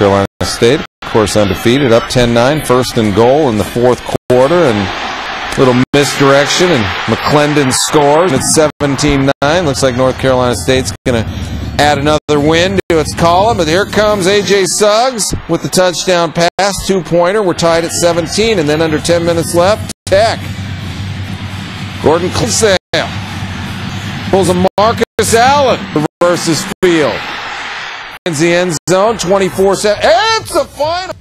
Carolina State, of course, undefeated, up 10-9, first and goal in the fourth quarter, and little misdirection, and McLendon scores. It's 17-9. Looks like North Carolina State's going to add another win to its column. But here comes A.J. Suggs with the touchdown pass, two-pointer. We're tied at 17, and then under 10 minutes left, Tech. Gordon Clinkscale pulls a Marcus Allen, reverses field. In the end zone, 24-7. It's the final.